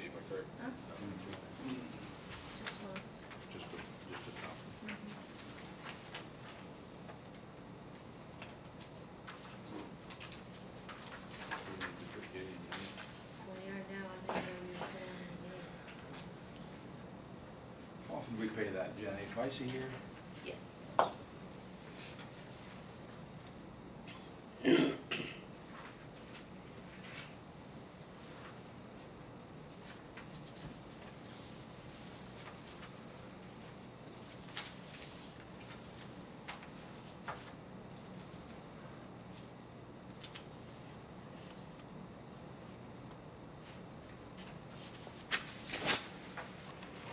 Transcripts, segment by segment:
am I correct? Huh? Um, Just once. Just a, just a top. We need to put it in, We are now, I think we put on the name. How often do we pay that, Jenny? Twice a year? Yes.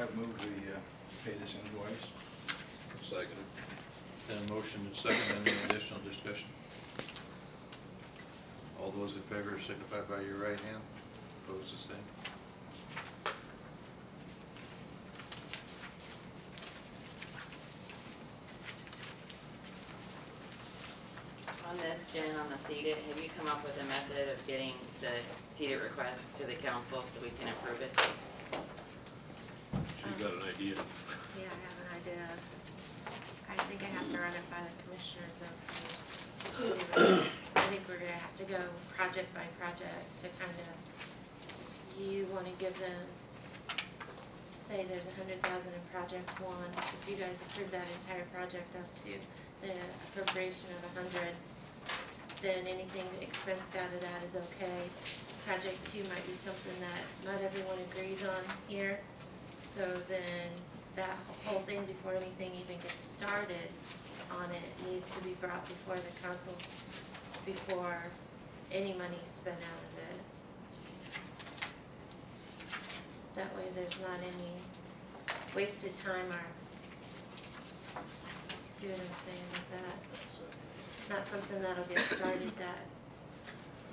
I've moved we uh, pay this invoice. Second. And a motion and second, any additional discussion? All those in favor signify by your right hand, opposed the same. On this, Jen, on the CEDIT, have you come up with a method of getting the CEDIT request to the council so we can approve it? Got an idea. Yeah, I have an idea. I think I have to run it by the commissioners though first. I think we're gonna have to go project by project to kind of, you wanna give them, say there's a hundred thousand in project one, if you guys approve that entire project up to the appropriation of a hundred, then anything expensed out of that is okay. Project two might be something that not everyone agrees on here, so then that whole thing, before anything even gets started on it, needs to be brought before the council before any money is spent out of it. That way there's not any wasted time or, see what I'm saying with that? It's not something that'll get started that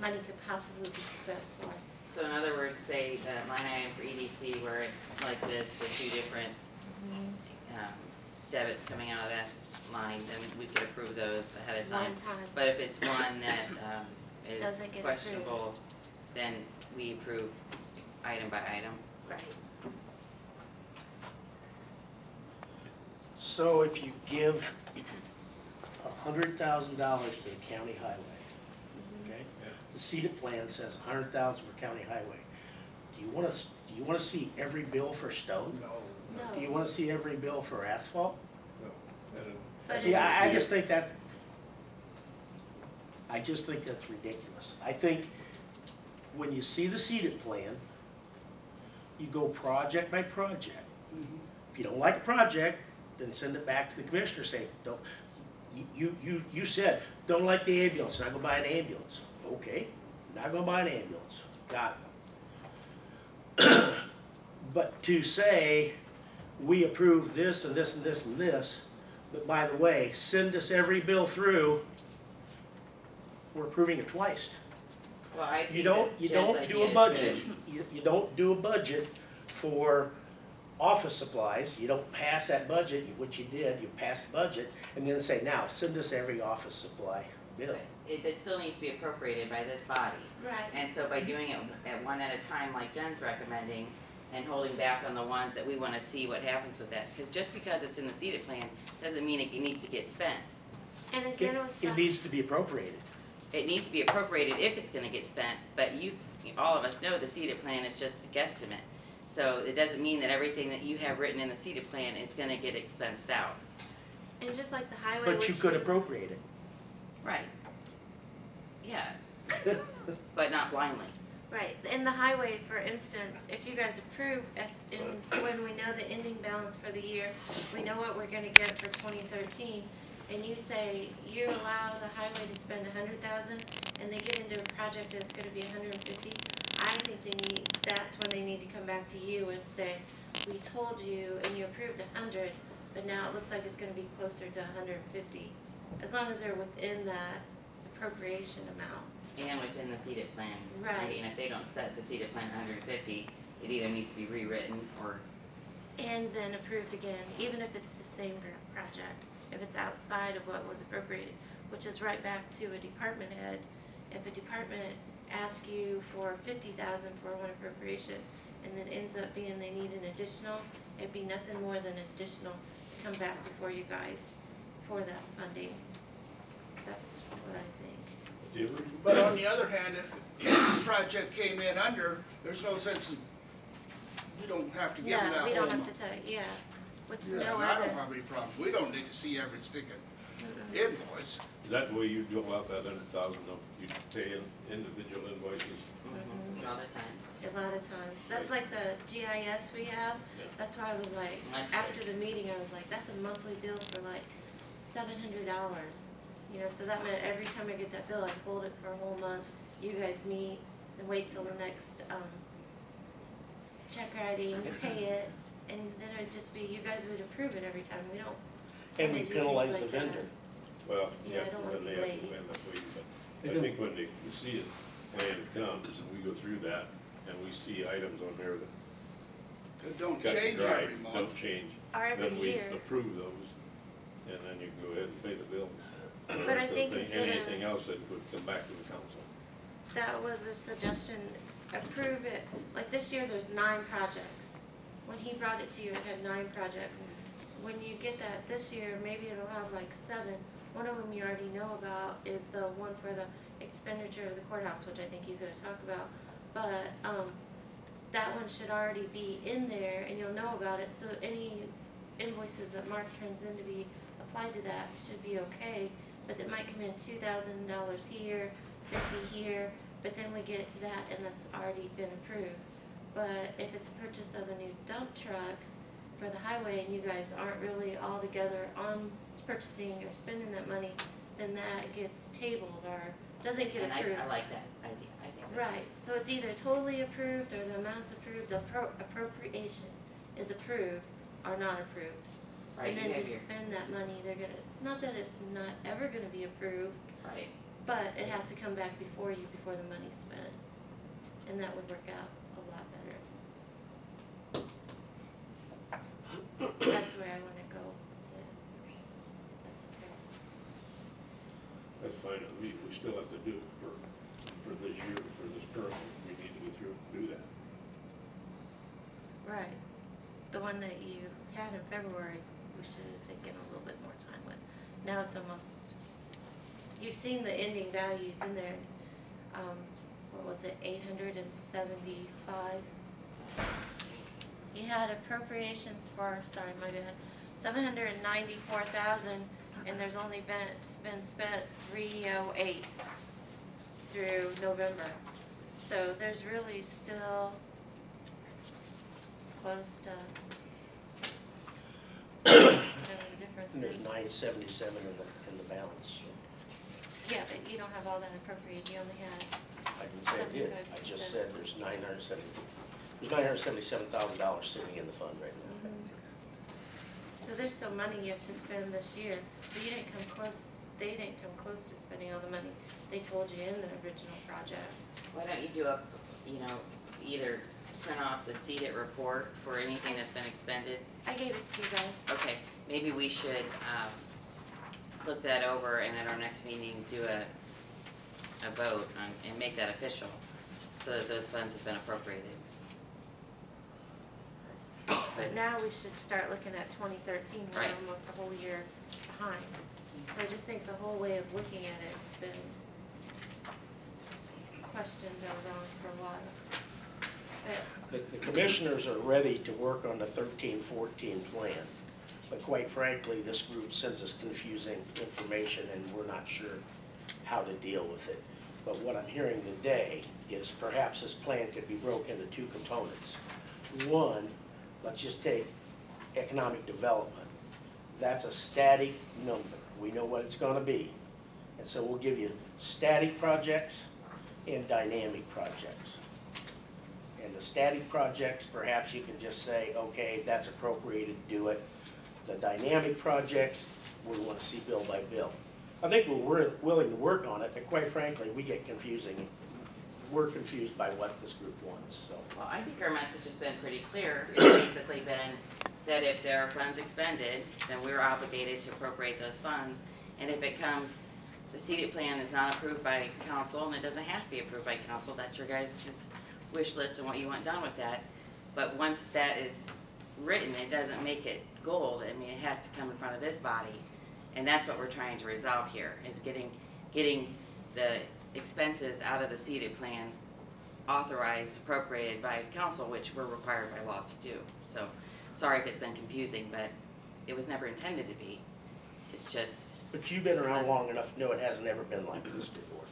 money could possibly be spent for. So in other words, say the line item for EDC where it's like this, the two different um, debits coming out of that line, then we could approve those ahead of One time. time. But if it's one that um, is Doesn't get questionable, then we approve item by item. Right. So if you give a hundred thousand dollars to the county highway, okay? Yeah. The CEDIT plan says a hundred thousand for county highway. Do you wanna, s- do you wanna see every bill for stone? No. Do you No, wanna see every bill for asphalt? No. that- But See, I, I just think that, I just think that's ridiculous. I think when you see the CEDIT plan, you go project by project. Mm-hmm. If you don't like a project, then send it back to the commissioner, say, don't, you- you, you, you said, don't like the ambulance, not gonna buy an ambulance. Okay, not gonna buy an ambulance, got it. But to say, we approve this and this and this and this, but by the way, send us every bill through, we're approving it twice. Well, I You don't, you don't do a budget, you, you don't do a budget for office supplies, you don't pass that budget, which you did, you passed the budget, and then say, now, send us every office supply bill. It, it still needs to be appropriated by this body. right. And so by doing it at one at a time like Jen's recommending, and holding back on the ones that we wanna see what happens with that, because just because it's in the CEDIT plan, doesn't mean it needs to get spent. And It, again, with it needs to be appropriated. It needs to be appropriated if it's gonna get spent, but you, all of us know the CEDIT plan is just a guesstimate. So it doesn't mean that everything that you have written in the CEDIT plan is gonna get expensed out. and just like the highway, But which you could appropriate it. Right. Yeah, but not blindly. Right, in the highway, for instance, if you guys approve at, in, when we know the ending balance for the year, we know what we're gonna get for twenty thirteen, and you say you allow the highway to spend a hundred thousand, and they get into a project that's be a hundred and fifty, I think they need, that's when they need to come back to you and say, we told you, and you approved a hundred, but now it looks like it's gonna be closer to a hundred and fifty, as long as they're within that appropriation amount. And within the CEDIT plan. I Right. mean, if they don't set the CEDIT plan hundred and fifty, it either needs to be rewritten or, And then approved again, even if it's the same project, if it's outside of what was appropriated, which is right back to a department head. If a department asks you for fifty thousand for one appropriation, and then ends up being they need an additional, it'd be nothing more than an additional to come back before you guys for that funding. That's what I think. Do you ever- But on the other hand, if, if the project came in under, there's no sense in, we don't have to give them that Yeah, we don't amount. have to tell, yeah, which Yeah, no and I don't have any problem, we don't need to see every stinking invoice. Is that the way you do out that hundred thousand, you pay in individual invoices? Mhm, lot of times. A lot of times. That's like the GIS we have. Yeah. That's why I was like, after the meeting, I was like, that's a monthly bill for like seven hundred dollars. You know, so that meant every time I get that bill, I hold it for a whole month. You guys meet and wait till the next, um, check writing, pay it, and then it'd just be, you guys would approve it every time. We don't. And we wanna do penalize the things like that. vendor. Well, Yeah, yeah, I don't then they have to end up waiting, They but I don't. think when they, you see it, plan comes, and we go through that, and we see items on there that don't change dry, every month. don't change, Or every then we year. approve those, and then you go ahead and pay the bill. But I think instead of- Anything else that would come back to the council. That was a suggestion, approve it, like this year, there's nine projects. When he brought it to you, it had nine projects. When you get that this year, maybe it'll have like seven. One of them you already know about is the one for the expenditure of the courthouse, which I think he's gonna talk about. But, um, that one should already be in there and you'll know about it, so any invoices that Mark turns in to be applied to that should be okay. But it might come in two thousand dollars here, fifty here, but then we get to that and that's already been approved. But if it's a purchase of a new dump truck for the highway and you guys aren't really all together on purchasing or spending that money, then that gets tabled or doesn't get And approved. I like that idea, I think. Right, so it's either totally approved or the amount's approved, the appro- appropriation is approved or not approved. Right, And then to have spend that money, they're gonna, not that it's not ever gonna be approved, right, but it has to come back before you, before the money's spent. And that would work out a lot better. That's where I wanna go, yeah. That's okay. That's fine, we, we still have to do it for, for this year, for this current, one. we need to go through and do that. Right. The one that you had in February, we should have taken a little bit more time with. Now it's almost, you've seen the ending values in there. Um, what was it, eight hundred and seventy-five? You had appropriations for, sorry, my bad, seven hundred and ninety-four thousand, and there's only been, been spent three oh eight through November. So there's really still close to And there's nine seventy-seven in the, in the balance. Yeah, but you don't have all that appropriated, you only had, I didn't say I did, I just said there's nine hundred seventy, there's nine hundred seventy-seven thousand dollars sitting in the fund right now. Mm-hmm. so there's still money you have to spend this year, but you didn't come close, they didn't come close to spending all the money they told you in the original project. why don't you do a, you know, either print off the CEDIT report for anything that's been expended I gave it to you guys. Okay, maybe we should, um, look that over and at our next meeting, do a, a vote on, and make that official, so that those funds have been appropriated. But now we should start looking at twenty thirteen, we're Right. almost a whole year behind. So I just think the whole way of looking at it's been questioned or wrong for a while. But The, the commissioners are ready to work on the thirteen fourteen plan. But quite frankly, this group sends us confusing information and we're not sure how to deal with it. But what I'm hearing today is perhaps this plan could be broken into two components. One, let's just take economic development. That's a static number. We know what it's gonna be. And so we'll give you static projects and dynamic projects. And the static projects, perhaps you can just say, okay, that's appropriated, do it. The dynamic projects, we wanna see bill by bill. I think we're willing to work on it, but quite frankly, we get confusing. We're confused by what this group wants, so. Well, I think our message has been pretty clear, it's basically been that if there are funds expended, then we're obligated to appropriate those funds. And if it comes, the CEDIT plan is not approved by council, and it doesn't have to be approved by council, that's your guys' wish list and what you want done with that, But once that is written, it doesn't make it gold, I mean, it has to come in front of this body. And that's what we're trying to resolve here, is getting, getting the expenses out of the CEDIT plan authorized, appropriated by council, which we're required by law to do. So, sorry if it's been confusing, but it was never intended to be. It's just, But you've been around long enough to know it hasn't ever been like this before.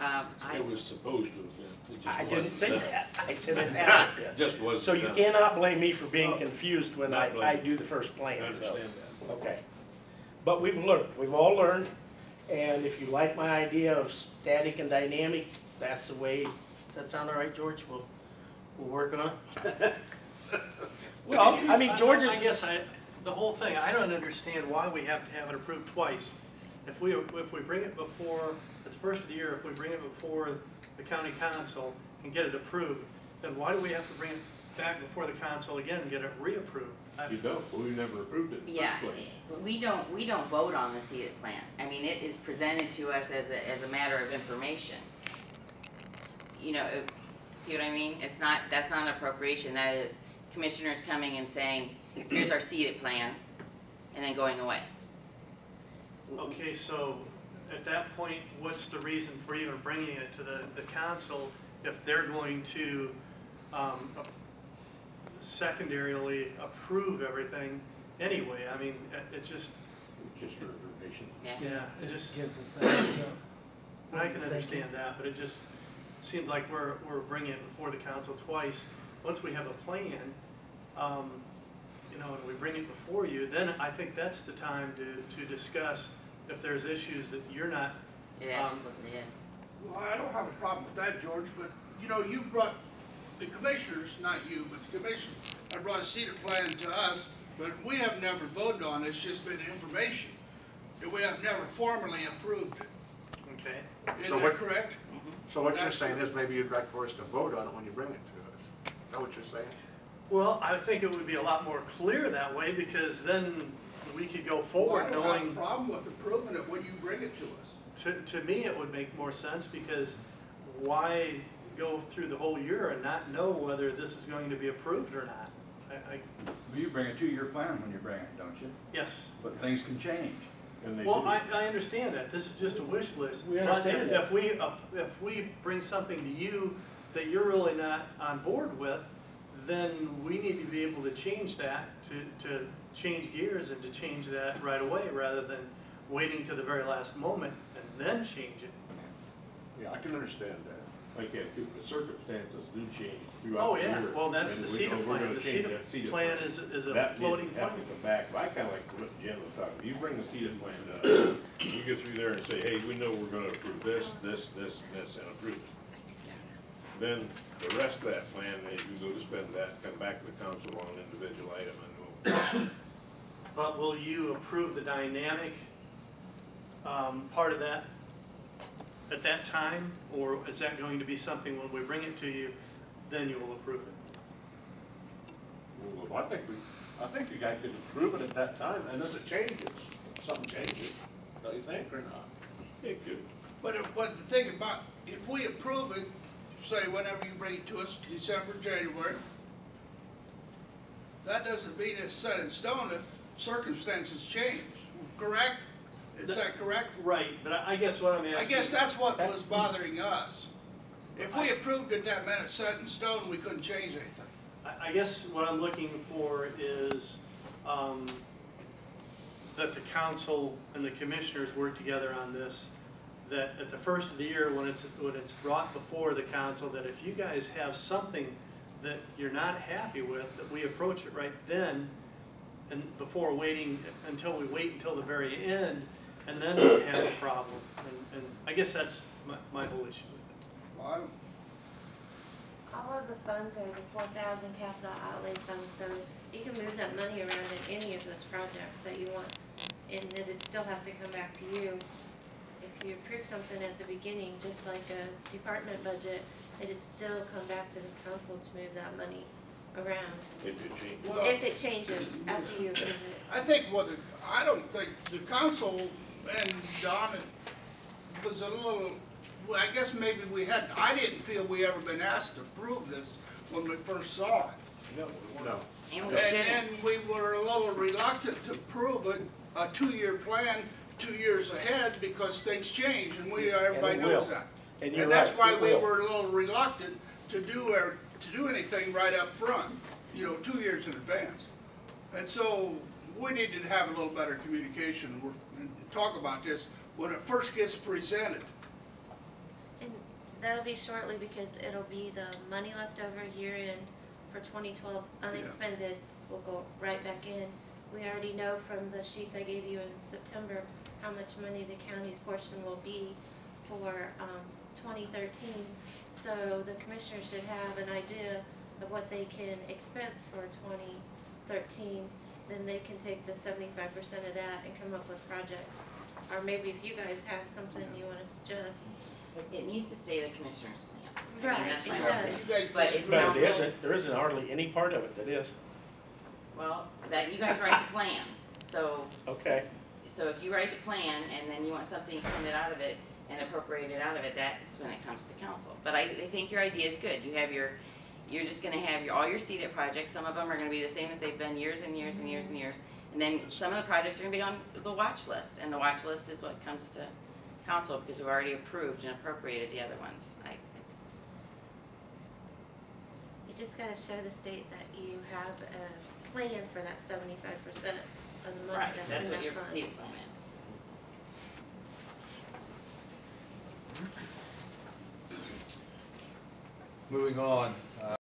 Um, I, It was supposed to have been. It just I didn't wasn't say done. that, I said it hasn't. Just wasn't So you done. cannot blame me for being confused when I, Not blame I do the first I plan, so. understand that. Okay. But we've learned, we've all learned, and if you like my idea of static and dynamic, that's the way, does that sound all right, George? We'll, we'll work on it. Well, I mean, George is. I guess I, the whole thing, I don't understand why we have to have it approved twice. If we, if we bring it before, at the first of the year, if we bring it before the county council and get it approved, then why do we have to bring it back before the council again and get it reapproved? I- You don't, we never approved it in the yeah, first place. we don't, we don't vote on the CEDIT plan. I mean, it is presented to us as a, as a matter of information. You know, if- see what I mean? It's not, that's not an appropriation, that is commissioners coming and saying, here's our CEDIT plan, and then going away. Okay, so at that point, what's the reason for even bringing it to the, the council if they're going to, um, secondarily approve everything anyway? I mean, it, it just, Just for information. Yeah, yeah, it just. And I can understand that, but it just seemed like we're, we're bringing it before the council twice. Once we have a plan, um, you know, and we bring it before you, then I think that's the time to, to discuss if there's issues that you're not, it Um, absolutely is. Well, I don't have a problem with that, George, but, you know, you brought, the commissioners, not you, but the commission, I brought a CEDIT plan to us, but we have never voted on it, it's just been information. And we have never formally approved it. okay? Isn't So that what- correct? So what you're saying is maybe you'd like for us to vote on it when you bring it to us. Is that what you're saying? Well, I think it would be a lot more clear that way because then we could go Well, I forward don't have a knowing, problem with approving it when you bring it to us. to, to me, it would make more sense because why go through the whole year and not know whether this is going to be approved or not? I, I, Well, You bring a two-year plan when you bring it, don't you? yes. But things can change. And they Well, do. I, I understand that, this is just a wish list. We understand But that. if we, uh, if we bring something to you that you're really not on board with, then we need to be able to change that, to, to change gears and to change that right away, rather than waiting to the very last moment and then change it. Yeah, I can understand that. Too, but circumstances do change Oh, throughout the yeah, year. well, that's and the we- CEDIT we're plan, gonna the change CEDIT that CEDIT plan is, is a That floating didn't have plan. to come back, but I kinda like what Jim was talking, you bring the CEDIT plan us, we get through there and say, hey, we know we're gonna approve this, this, this, and this, and approve it. Then the rest of that plan, you go to spend that, come back to the council on an individual item and we'll, But will you approve the dynamic, um, part of that at that time? Or is that going to be something when we bring it to you, then you will approve it? Well, I think we, I think you guys could approve it at that time, and as it changes, something changes, don't you think, or not? it could, But if, but the thing about, if we approve it, say whenever you bring it to us, December, January, that doesn't mean it's set in stone if circumstances change, correct? Is that correct? Right, but I I guess what I'm asking. I guess that's what was bothering us. If we approved it that minute set in stone, we couldn't change anything. I, I guess what I'm looking for is, um, that the council and the commissioners work together on this. That at the first of the year, when it's, when it's brought before the council, that if you guys have something that you're not happy with, that we approach it right then, and before waiting until we wait until the very end, and then we have a problem. And, and I guess that's my, my whole issue with it. Well, All of the funds are the four thousand capital outlay funds, so you can move that money around in any of those projects that you want. And then it still has to come back to you. If you approve something at the beginning, just like a department budget, it'd still come back to the council to move that money around. it could change. Well- If it changes after you approve it. I think what the, I don't think, the council and Don was a little, well, I guess maybe we hadn't, I didn't feel we ever been asked to prove this when we first saw it. No, we No. And And we then shouldn't. we were a little reluctant to prove it, a two-year plan, two years ahead, because things change, and we, everybody it knows will. that. And you're And that's right, why it we will. were a little reluctant to do, our- to do anything right up front, you know, two years in advance. And so, we needed to have a little better communication, and talk about this when it first gets presented. And that'll be shortly because it'll be the money left over year end for twenty twelve unexpended will go right back in. We already know from the sheets I gave you in September how much money the county's portion will be for, um, twenty thirteen. So the commissioners should have an idea of what they can expense for twenty thirteen. Then they can take the seventy-five percent of that and come up with projects. Or maybe if you guys have something you wanna suggest, It needs to stay the commissioner's plan. I mean, Right, that's it my does. opinion. You guys But it's disagree? But it council's- isn't, there isn't hardly any part of it that is, Well, that, you guys write the plan, so, okay. so if you write the plan and then you want something expended out of it and appropriated out of it, that's when it comes to council. But I, I think your idea is good, you have your, you're just gonna have your, all your CEDIT projects, some of them are gonna be the same that they've been years and years and years and years. And then some of the projects are gonna be on the watch list, and the watch list is what comes to council, because we've already approved and appropriated the other ones. I, You just gotta show the state that you have a plan for that seventy-five percent of the money right, that's what your CEDIT plan is. Moving on,